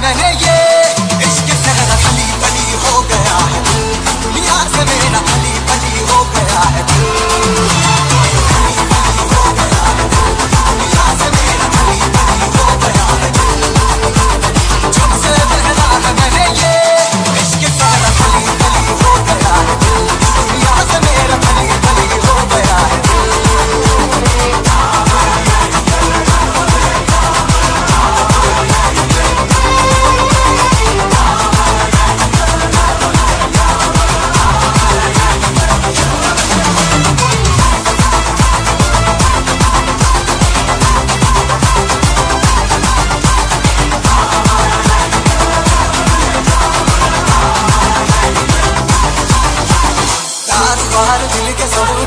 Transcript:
na na na yeah. बाहर दिल के सब